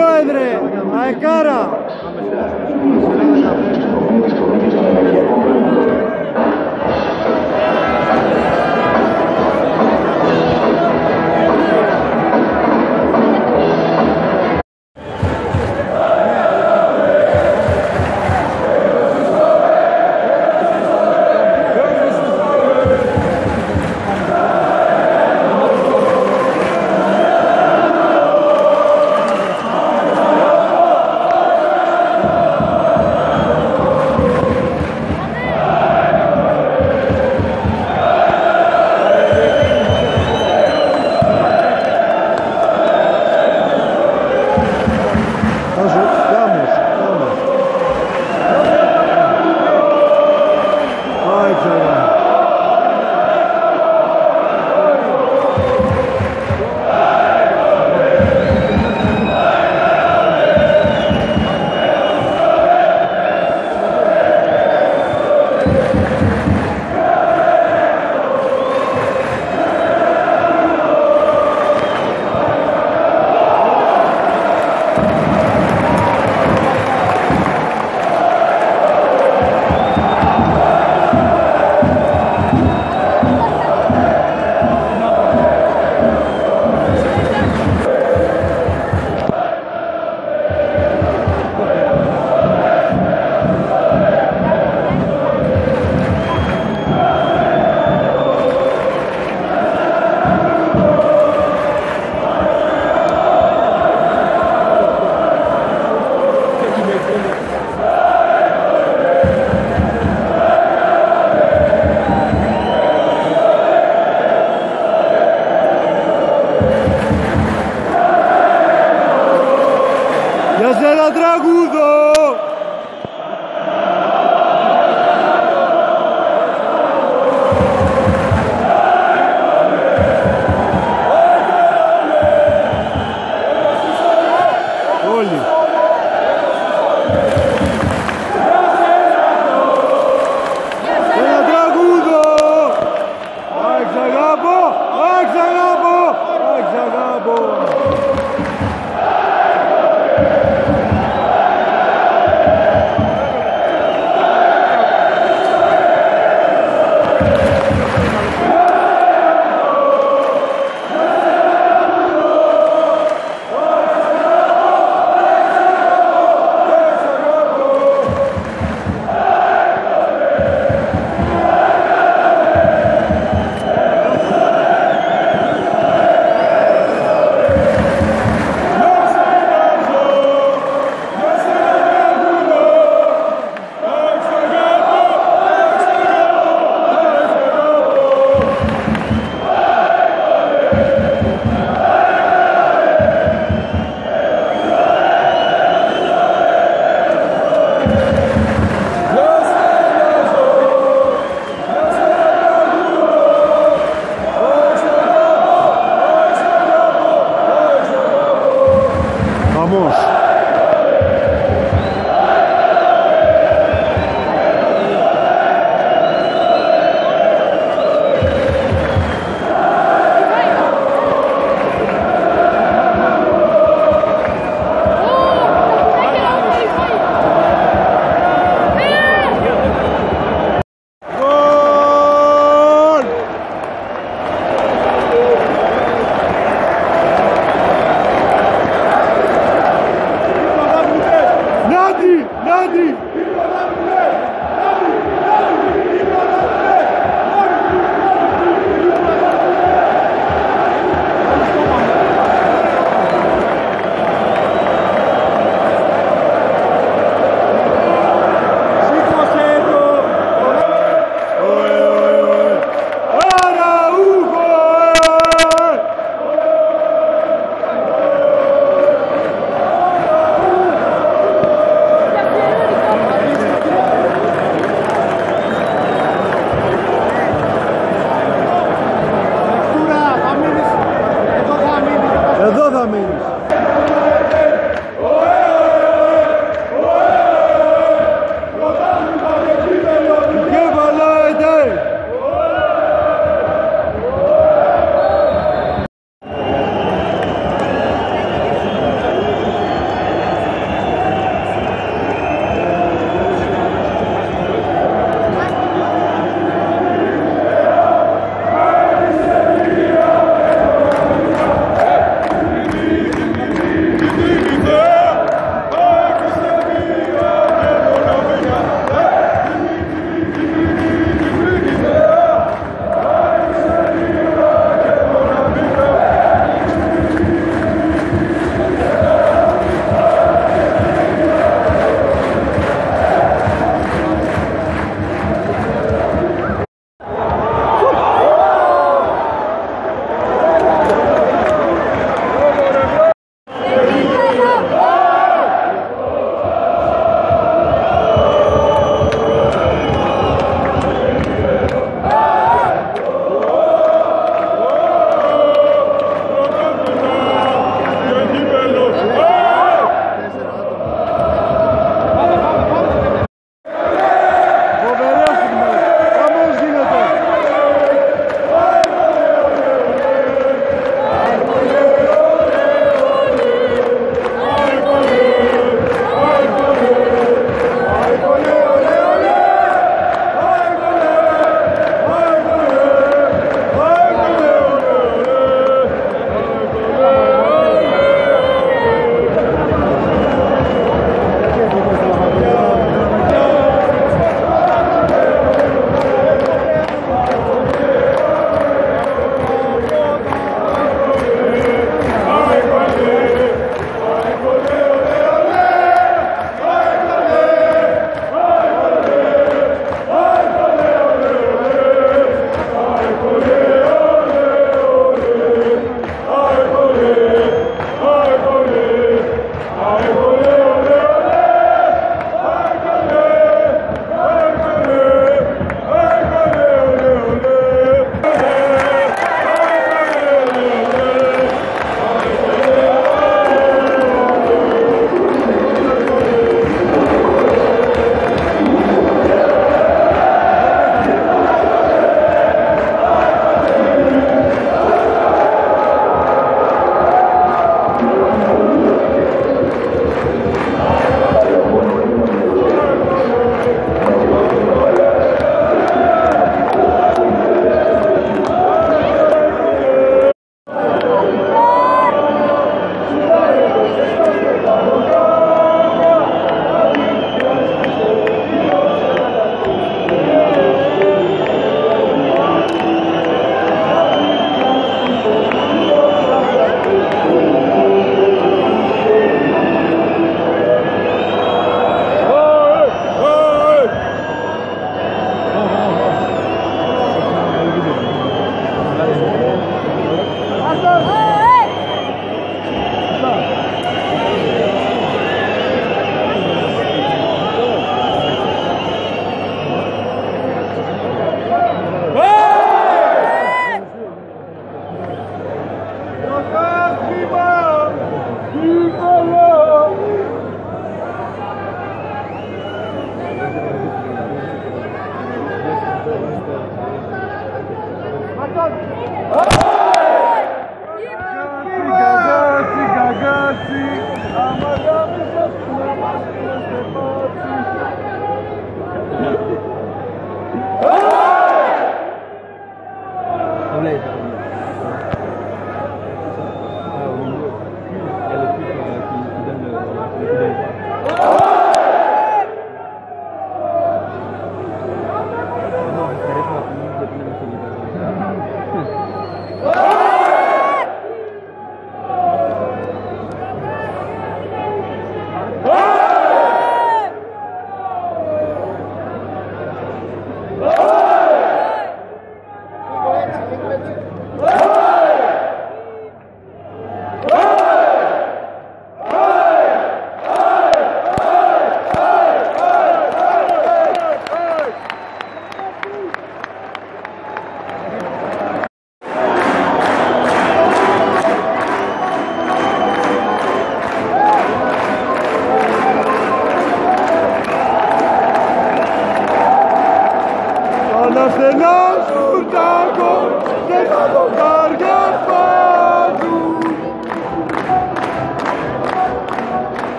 brojdre! Aj kara!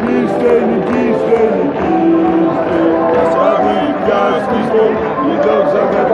Gizlerini gizlerini gizlerini Sabit yaz gizlerini Yıkılsa kadar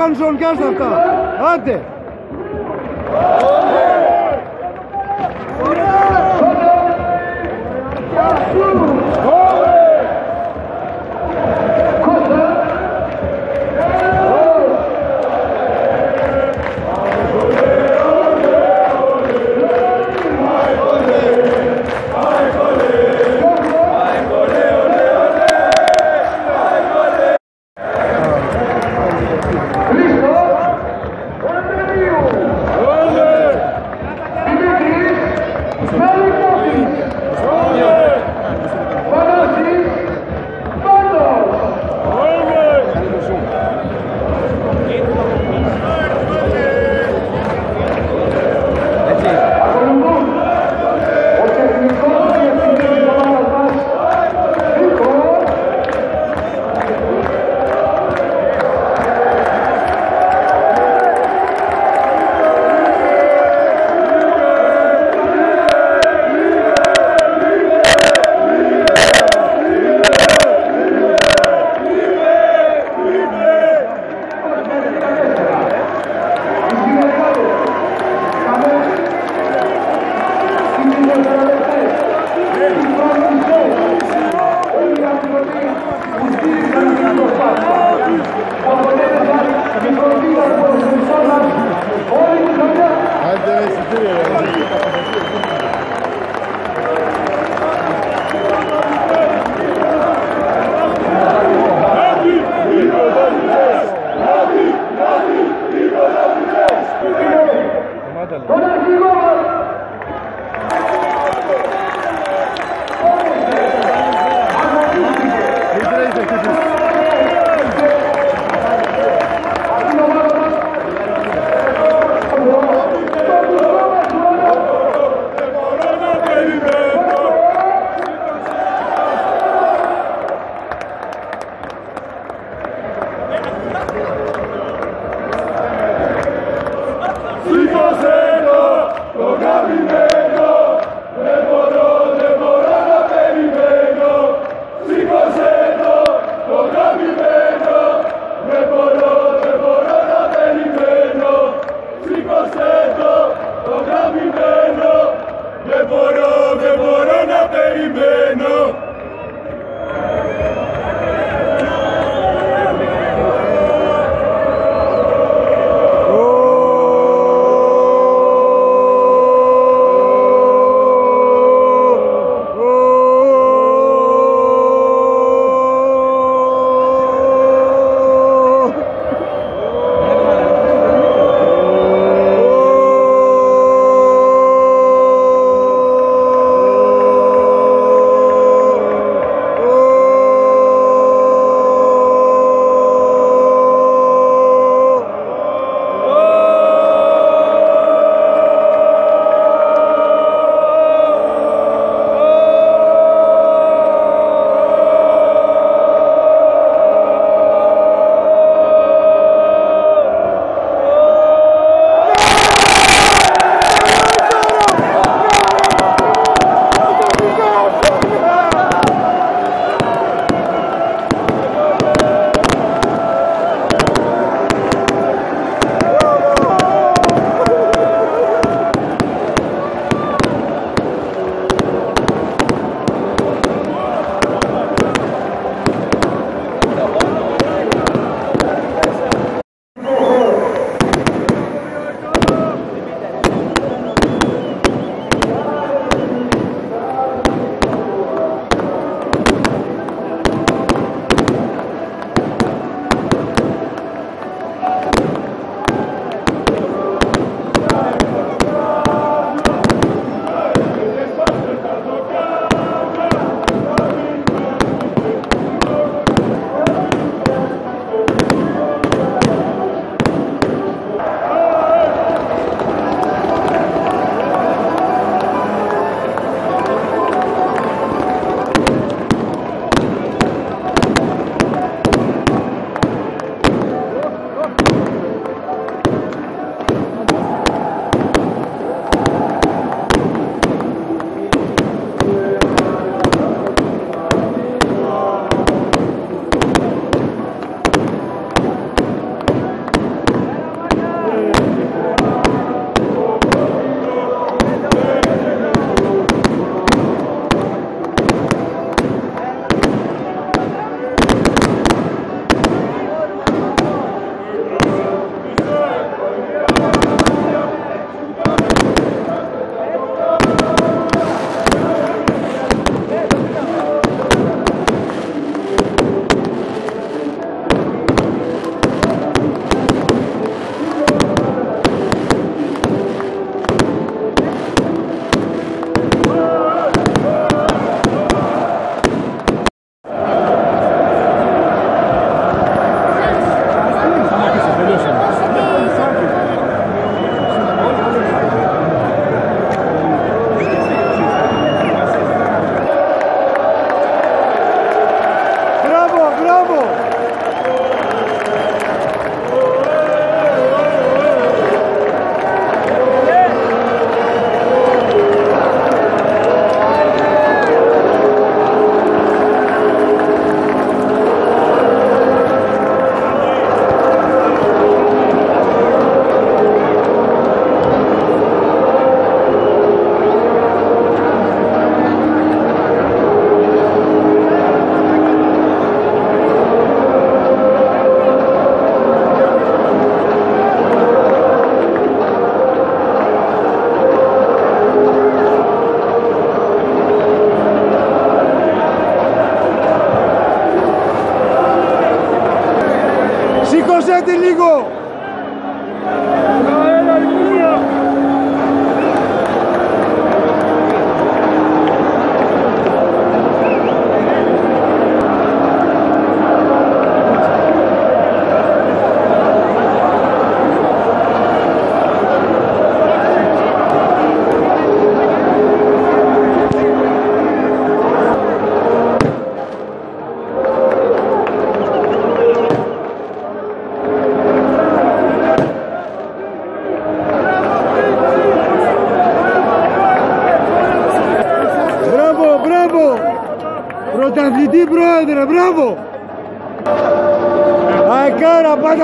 κάνουν ζωνιά αυτά. Άντε.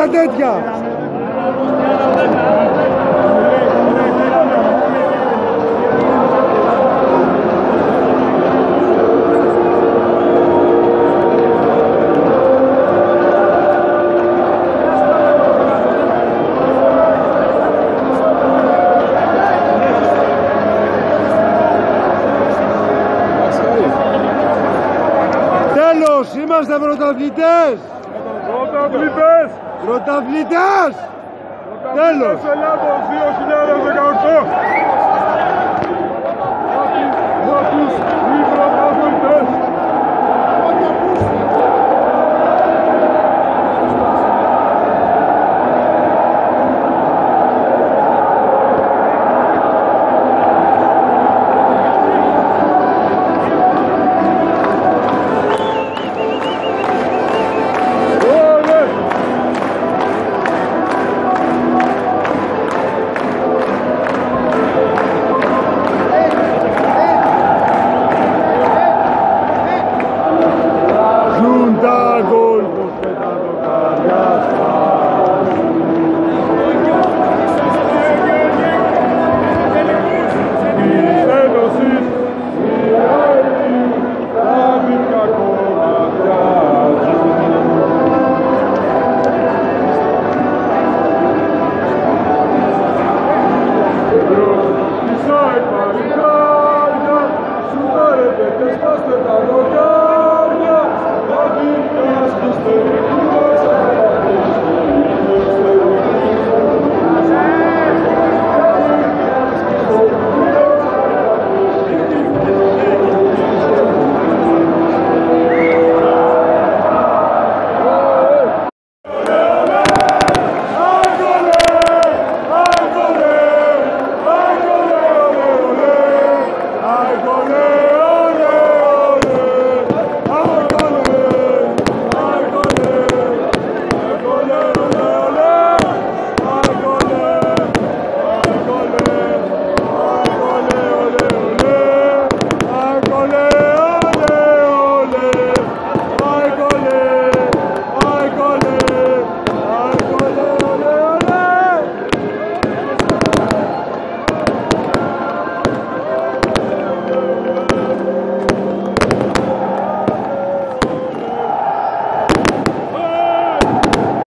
dette, gars Nós devemos dar vitesse! Πρωταθλητάς! Τέλος! Ελλάδος 2018!